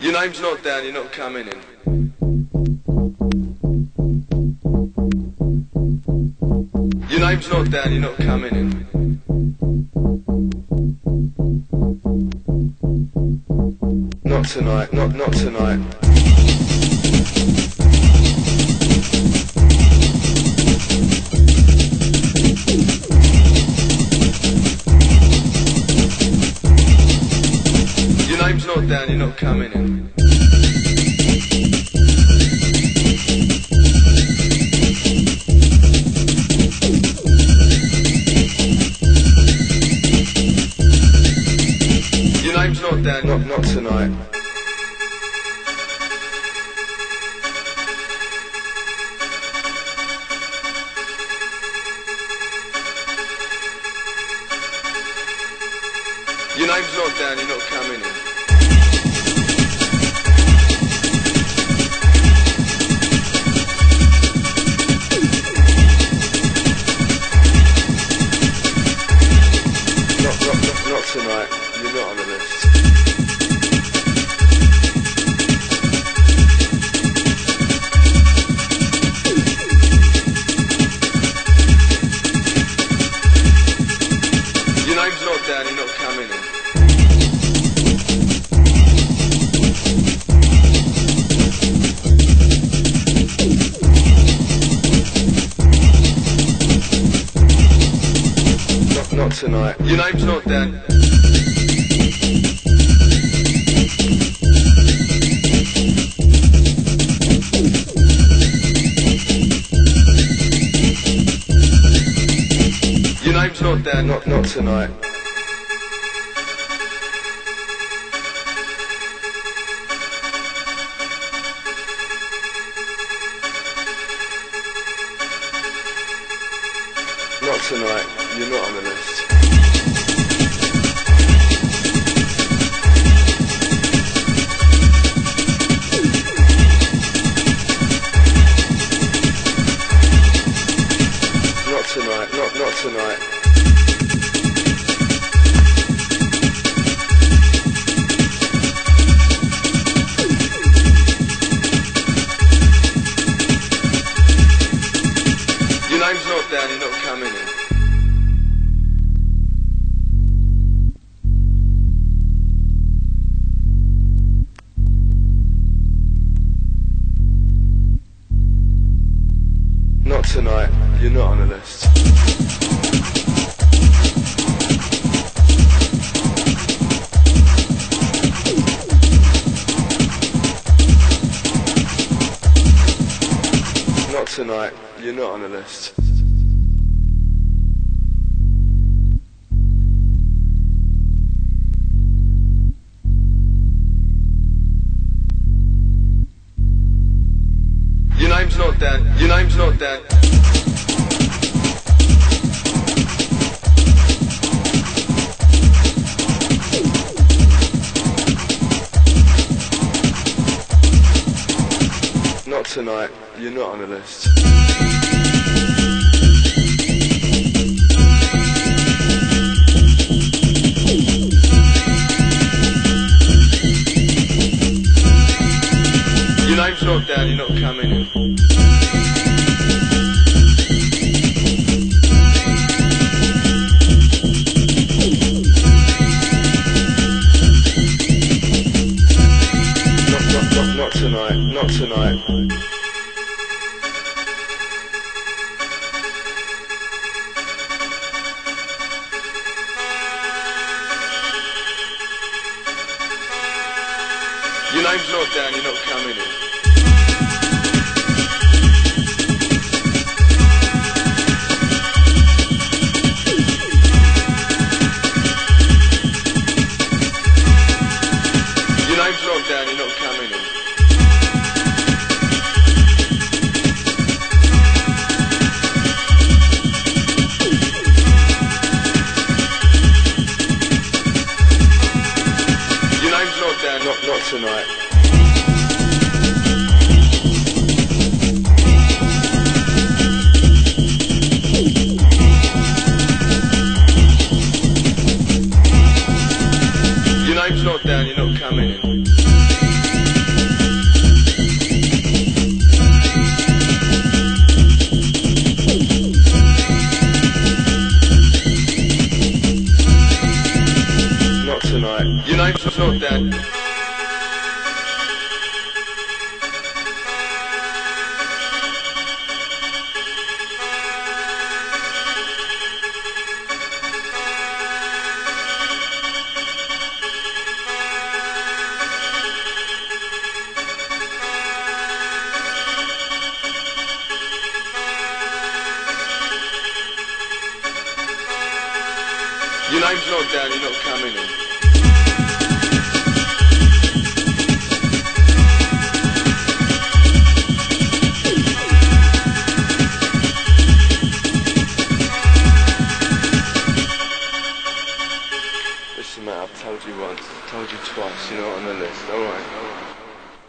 Your name's not down, you're not coming in. Your name's not down, you're not coming in. Not tonight, not not tonight. Coming in. Your name's not down, not not tonight. Your name's not down, you're not coming in. Tonight. Your name's not down. Your name's not down, not not tonight. Not tonight. You're not on the list. Not tonight. Not not tonight. Not tonight. You're not on the list. Not tonight. You're not on the list. Not Dan. Your name's not. Not tonight. You're not on the list. Name's not down, you're not coming in. Not, not, not, not tonight, not tonight. Your name's not down, you're not coming in. not, not tonight. name's not down, you're not coming in. Not tonight. Your name's not down. You're not coming in.